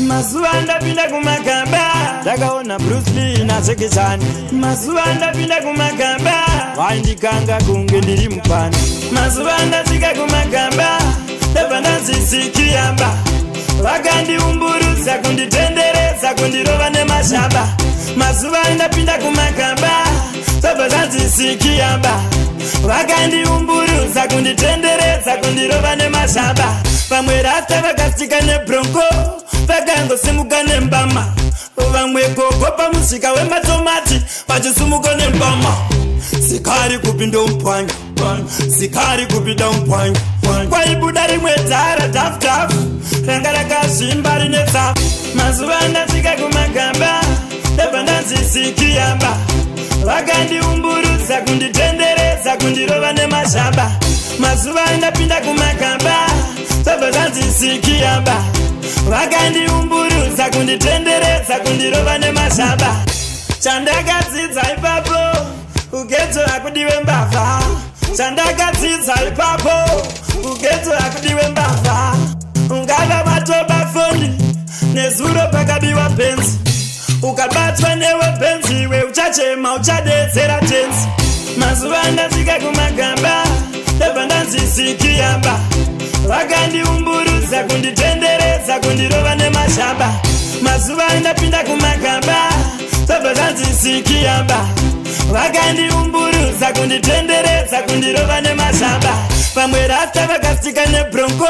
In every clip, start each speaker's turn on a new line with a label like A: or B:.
A: mazuva ndapinda kumagaba ndakaona brusli nazekezani mazuva ndapinda kumagaba vaindikanga kunge ndiri mukwani mazuva ndasvika kumagaba ndabva ndanzisikiyamba vakandiumburusa kunditendereza kundirova nemashaba mazuva ndapinda kumagaba vozadzisikiyamba vakandiumburuza kunditenderedza kundirova nemazvaba vamwe rasta vakasika nebronko vakangosimuka nembama vamwe gogo pamusvika wematomati vachisumuko nembama sikari kupinda mupwanya sikari kupinda mupwanya kwaibuda rimwe dhara dhafudhafu ranga rakazvimba rine dzafu mazuva ndasvika kumagamba ndabva ndanzisikiyamba vakandiumburudza kunditendereza kundirova nemazvaba mazuva andapinda kumagaba zvabva zvanzisikiyaba vakandiumburudza kunditendereza kundirova nemazvaba chandakadzidza ipapo ugedzo hakudiwe mbavha chandakadzidza ipapo ugedzo hakudiwe mbavha ungava matoba foni nezuro pakabiwa benzi ukabatwa newebhenziwe uchachema uchadetsera tenzi mazuva andasvika kumagamba ndabva ndanzisikiyamba vakandiumburudza kunditenderedza kundirova nemashaba mazuva andapinda kumagamba ndabva ndanzisikiyamba vakandiumburudza kunditenderedza kundirova nemashaba vamwe rasta vakasika nebronko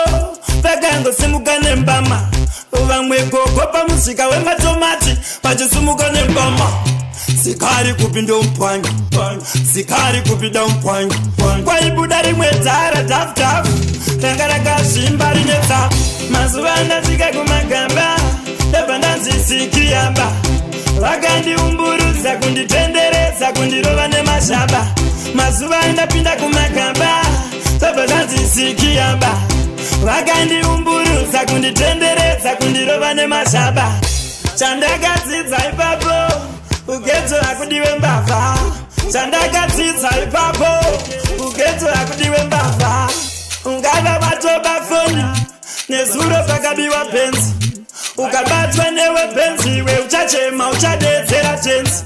A: vakangosimuka nembama vamwe gogo pamusvika wematomato vachisimuka nepama sikari kupi ndomupwanga sikari kupi ndomupwanga kwaibuda rimwe dzara dhafudhafu ranga rakazvimba rine dzavu mazuva ndasvika kumagamba ndabva ndanzisikiyamba vakandiumburudza kunditenderedza kundirova nemazhaba mazuva ndapinda kumagamba ndabva ndanzisikiyamba vakandiumburudza kunditenderedza kundirova nemazhaba chandakadzidza ipapo ugedzo hakudiwe mbavha chandakadzidza ipapo ugedzo hakudiwe mbavha ungava watoba foni nezuro pakabiwa bhenzi ukabatwa newebhenzi weuchachema uchadeedzera tenzi